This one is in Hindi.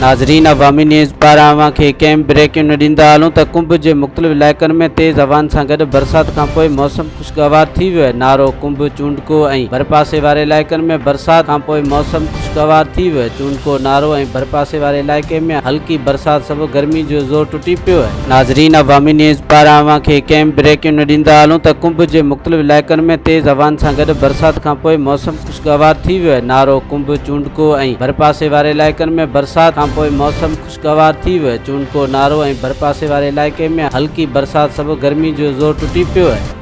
नाज़रीन, अवामी न्यूज़ पारां अव्हांखे कंहिं ब्रेकियूं ॾींदा हलूं त कुंभ जे मुख़्तलिफ़ इलाइक़नि में तेज़ हवाउनि सां गॾु बरसाति खां पोइ मौसम ख़ुशगवार थी वियो नारो कुंभ, चूंडको भरपासे वारे इलाइक़नि में बरसाति खां पोइ मौसम ख़ुशगवार थी वियो चूंडको, नारो ऐं भरपासे वारे इलाइक़े में हल्की बरसाति सबबु गर्मी जो ज़ोर टुटी पियो आहे। नाज़रीन, अवामी न्यूज़ पारां अव्हांखे कंहिं ब्रेकियूं ॾींदा हलूं त कुंभ जे मुख़्तलिफ़ इलाइक़नि में तेज़ हवाउनि सां गॾु बरसाति खां पोइ मौसम ख़ुशगवार नारो, कुंभ चूंडको भरपासे वारे इलाइक़नि में बरसात का मौसम ख़ुशगवार चूंडको नारो भरपासे वारे इलाइक़े में हल्की बरसात सब गर्मी जो ज़ोर टुटी पियो आहे।